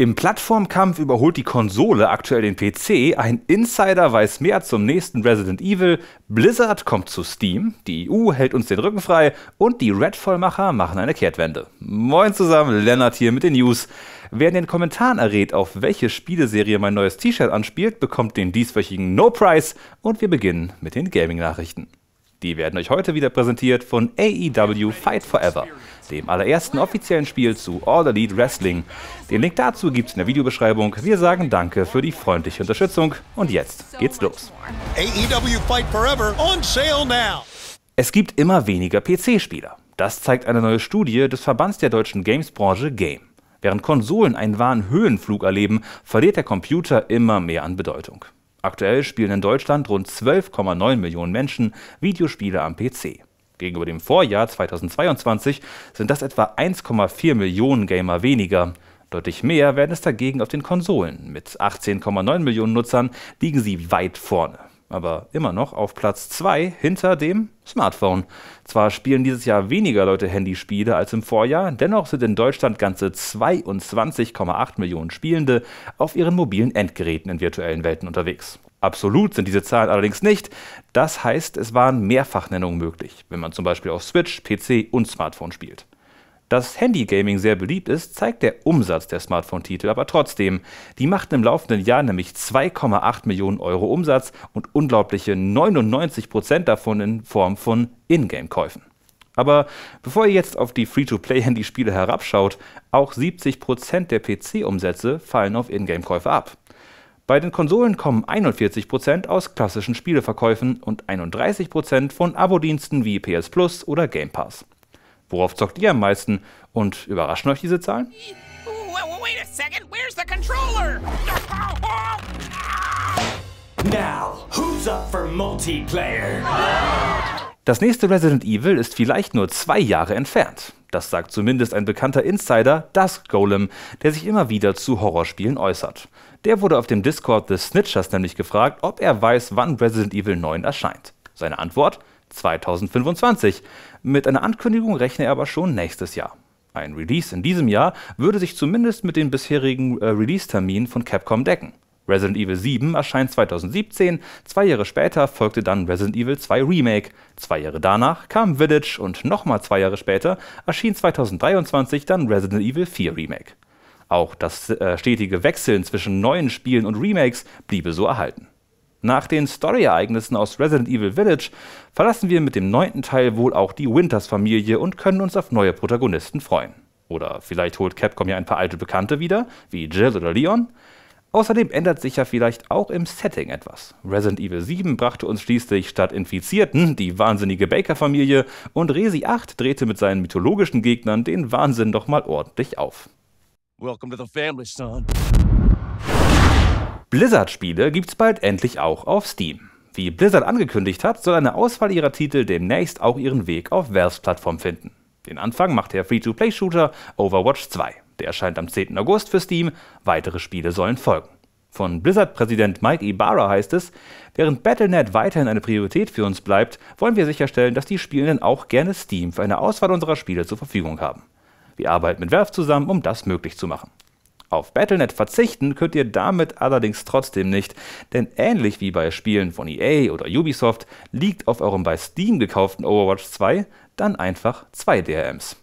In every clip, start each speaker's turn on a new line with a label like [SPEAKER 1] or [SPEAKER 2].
[SPEAKER 1] Im Plattformkampf überholt die Konsole aktuell den PC, ein Insider weiß mehr zum nächsten Resident Evil, Blizzard kommt zu Steam, die EU hält uns den Rücken frei und die Redfall-Macher machen eine Kehrtwende. Moin zusammen, Lennart hier mit den News. Wer in den Kommentaren errät, auf welche Spieleserie mein neues T-Shirt anspielt, bekommt den dieswöchigen No-Price und wir beginnen mit den Gaming-Nachrichten. Die werden euch heute wieder präsentiert von AEW Fight Forever dem allerersten offiziellen Spiel zu All Elite Wrestling. Den Link dazu gibt's in der Videobeschreibung. Wir sagen danke für die freundliche Unterstützung und jetzt geht's los. AEW Fight Forever on sale now. Es gibt immer weniger PC-Spieler. Das zeigt eine neue Studie des Verbands der deutschen Games-Branche Game. Während Konsolen einen wahren Höhenflug erleben, verliert der Computer immer mehr an Bedeutung. Aktuell spielen in Deutschland rund 12,9 Millionen Menschen Videospiele am PC. Gegenüber dem Vorjahr 2022 sind das etwa 1,4 Millionen Gamer weniger. Deutlich mehr werden es dagegen auf den Konsolen. Mit 18,9 Millionen Nutzern liegen sie weit vorne. Aber immer noch auf Platz 2 hinter dem Smartphone. Zwar spielen dieses Jahr weniger Leute Handyspiele als im Vorjahr, dennoch sind in Deutschland ganze 22,8 Millionen Spielende auf ihren mobilen Endgeräten in virtuellen Welten unterwegs. Absolut sind diese Zahlen allerdings nicht. Das heißt, es waren Mehrfachnennungen möglich, wenn man zum Beispiel auf Switch, PC und Smartphone spielt. Dass Handy-Gaming sehr beliebt ist, zeigt der Umsatz der Smartphone-Titel aber trotzdem. Die machten im laufenden Jahr nämlich 2,8 Millionen Euro Umsatz und unglaubliche 99 Prozent davon in Form von Ingame-Käufen. Aber bevor ihr jetzt auf die Free-to-Play-Handyspiele herabschaut, auch 70% der PC-Umsätze fallen auf Ingame-Käufe ab. Bei den Konsolen kommen 41% aus klassischen Spieleverkäufen und 31% von Abo-Diensten wie PS Plus oder Game Pass. Worauf zockt ihr am meisten und überraschen euch diese Zahlen? Now, who's up for multiplayer? Das nächste Resident Evil ist vielleicht nur zwei Jahre entfernt. Das sagt zumindest ein bekannter Insider, Dusk Golem, der sich immer wieder zu Horrorspielen äußert. Der wurde auf dem Discord The Snitchers nämlich gefragt, ob er weiß, wann Resident Evil 9 erscheint. Seine Antwort? 2025. Mit einer Ankündigung rechne er aber schon nächstes Jahr. Ein Release in diesem Jahr würde sich zumindest mit den bisherigen äh, Release-Terminen von Capcom decken. Resident Evil 7 erscheint 2017, zwei Jahre später folgte dann Resident Evil 2 Remake, zwei Jahre danach kam Village und nochmal zwei Jahre später erschien 2023 dann Resident Evil 4 Remake. Auch das äh, stetige Wechseln zwischen neuen Spielen und Remakes bliebe so erhalten. Nach den Story-Ereignissen aus Resident Evil Village verlassen wir mit dem neunten Teil wohl auch die Winters-Familie und können uns auf neue Protagonisten freuen. Oder vielleicht holt Capcom ja ein paar alte Bekannte wieder, wie Jill oder Leon. Außerdem ändert sich ja vielleicht auch im Setting etwas. Resident Evil 7 brachte uns schließlich statt Infizierten die wahnsinnige Baker-Familie und Resi 8 drehte mit seinen mythologischen Gegnern den Wahnsinn doch mal ordentlich auf. Welcome to the family, son. Blizzard-Spiele gibt's bald endlich auch auf Steam. Wie Blizzard angekündigt hat, soll eine Auswahl ihrer Titel demnächst auch ihren Weg auf Valves Plattform finden. Den Anfang macht der Free-to-Play-Shooter Overwatch 2. Der erscheint am 10. August für Steam, weitere Spiele sollen folgen. Von Blizzard-Präsident Mike Ibarra heißt es, während Battle.net weiterhin eine Priorität für uns bleibt, wollen wir sicherstellen, dass die Spielenden auch gerne Steam für eine Auswahl unserer Spiele zur Verfügung haben. Wir arbeiten mit Valve zusammen, um das möglich zu machen. Auf Battle.net verzichten könnt ihr damit allerdings trotzdem nicht, denn ähnlich wie bei Spielen von EA oder Ubisoft liegt auf eurem bei Steam gekauften Overwatch 2 dann einfach zwei DRMs.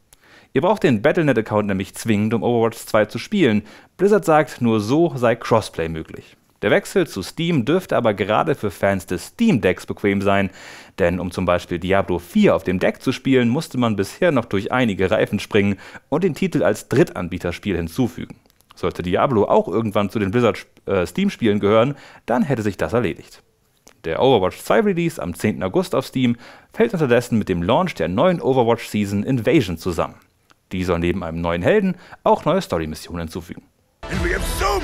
[SPEAKER 1] Ihr braucht den Battle.net-Account nämlich zwingend, um Overwatch 2 zu spielen. Blizzard sagt, nur so sei Crossplay möglich. Der Wechsel zu Steam dürfte aber gerade für Fans des Steam Decks bequem sein, denn um zum Beispiel Diablo 4 auf dem Deck zu spielen, musste man bisher noch durch einige Reifen springen und den Titel als Drittanbieterspiel hinzufügen. Sollte Diablo auch irgendwann zu den Blizzard äh, Steam-Spielen gehören, dann hätte sich das erledigt. Der Overwatch 2 Release am 10. August auf Steam fällt unterdessen mit dem Launch der neuen Overwatch Season Invasion zusammen. Die soll neben einem neuen Helden auch neue Story-Missionen hinzufügen. So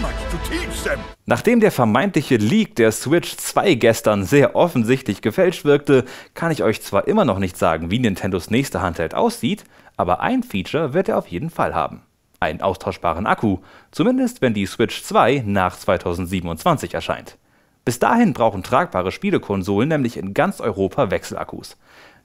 [SPEAKER 1] Nachdem der vermeintliche Leak der Switch 2 gestern sehr offensichtlich gefälscht wirkte, kann ich euch zwar immer noch nicht sagen, wie Nintendos nächste Handheld aussieht, aber ein Feature wird er auf jeden Fall haben. Einen austauschbaren Akku, zumindest wenn die Switch 2 nach 2027 erscheint. Bis dahin brauchen tragbare Spielekonsolen nämlich in ganz Europa Wechselakkus.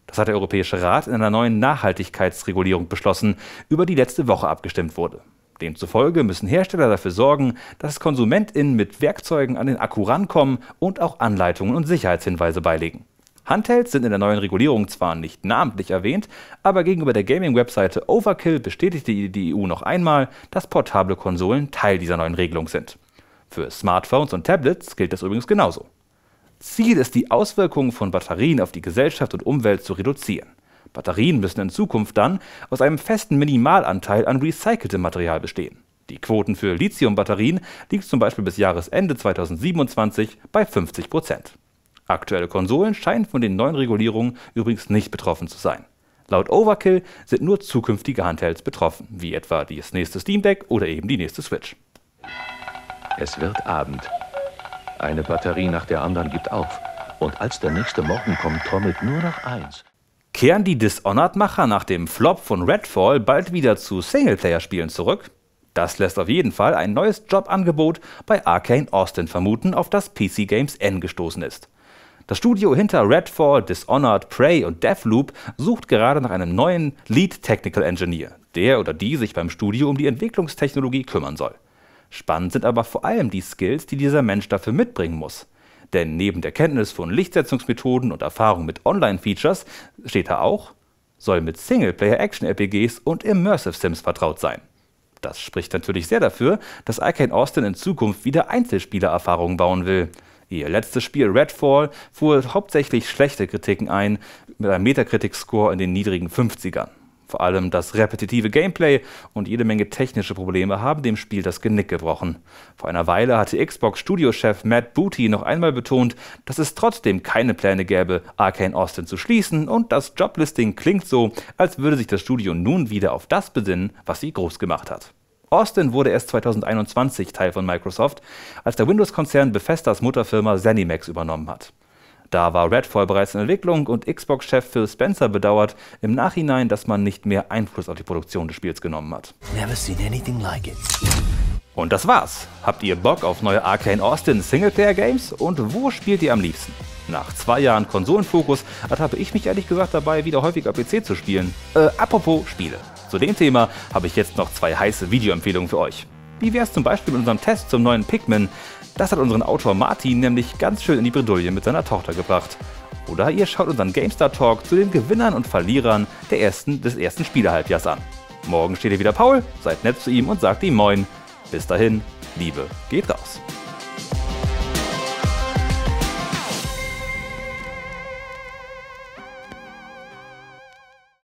[SPEAKER 1] Das hat der Europäische Rat in einer neuen Nachhaltigkeitsregulierung beschlossen, über die letzte Woche abgestimmt wurde. Demzufolge müssen Hersteller dafür sorgen, dass KonsumentInnen mit Werkzeugen an den Akku rankommen und auch Anleitungen und Sicherheitshinweise beilegen. Handhelds sind in der neuen Regulierung zwar nicht namentlich erwähnt, aber gegenüber der Gaming-Webseite Overkill bestätigte die EU noch einmal, dass portable Konsolen Teil dieser neuen Regelung sind. Für Smartphones und Tablets gilt das übrigens genauso. Ziel ist, die Auswirkungen von Batterien auf die Gesellschaft und Umwelt zu reduzieren. Batterien müssen in Zukunft dann aus einem festen Minimalanteil an recyceltem Material bestehen. Die Quoten für Lithium-Batterien liegt zum Beispiel bis Jahresende 2027 bei 50 Prozent. Aktuelle Konsolen scheinen von den neuen Regulierungen übrigens nicht betroffen zu sein. Laut Overkill sind nur zukünftige Handhelds betroffen, wie etwa das nächste Steam Deck oder eben die nächste Switch.
[SPEAKER 2] Es wird Abend. Eine Batterie nach der anderen gibt auf. Und als der nächste Morgen kommt, trommelt nur noch eins.
[SPEAKER 1] Kehren die Dishonored-Macher nach dem Flop von Redfall bald wieder zu Singleplayer-Spielen zurück? Das lässt auf jeden Fall ein neues Jobangebot bei Arcane Austin vermuten, auf das PC Games N gestoßen ist. Das Studio hinter Redfall, Dishonored, Prey und Deathloop sucht gerade nach einem neuen Lead Technical Engineer, der oder die sich beim Studio um die Entwicklungstechnologie kümmern soll. Spannend sind aber vor allem die Skills, die dieser Mensch dafür mitbringen muss. Denn neben der Kenntnis von Lichtsetzungsmethoden und Erfahrung mit Online-Features steht er auch, soll mit Singleplayer-Action-RPGs und Immersive Sims vertraut sein. Das spricht natürlich sehr dafür, dass Arcane Austin in Zukunft wieder Einzelspielererfahrungen bauen will. Ihr letztes Spiel Redfall fuhr hauptsächlich schlechte Kritiken ein, mit einem Metacritic-Score in den niedrigen 50ern. Vor allem das repetitive Gameplay und jede Menge technische Probleme haben dem Spiel das Genick gebrochen. Vor einer Weile hatte Xbox-Studiochef Matt Booty noch einmal betont, dass es trotzdem keine Pläne gäbe, Arcane Austin zu schließen und das Joblisting klingt so, als würde sich das Studio nun wieder auf das besinnen, was sie groß gemacht hat. Austin wurde erst 2021 Teil von Microsoft, als der Windows-Konzern Bethesdas Mutterfirma ZeniMax übernommen hat. Da war Redfall bereits in Entwicklung und Xbox-Chef Phil Spencer bedauert im Nachhinein, dass man nicht mehr Einfluss auf die Produktion des Spiels genommen hat. Like und das war's. Habt ihr Bock auf neue Arcane Austin Singleplayer-Games? Und wo spielt ihr am liebsten? Nach zwei Jahren Konsolenfokus ertappe ich mich ehrlich gesagt dabei, wieder häufiger PC zu spielen. Äh, apropos Spiele. Zu dem Thema habe ich jetzt noch zwei heiße Videoempfehlungen für euch. Wie wäre es zum Beispiel mit unserem Test zum neuen Pikmin? Das hat unseren Autor Martin nämlich ganz schön in die Bredouille mit seiner Tochter gebracht. Oder ihr schaut unseren GameStar Talk zu den Gewinnern und Verlierern der ersten, des ersten Spielehalbjahrs an. Morgen steht hier wieder Paul, seid nett zu ihm und sagt ihm Moin. Bis dahin, Liebe geht raus.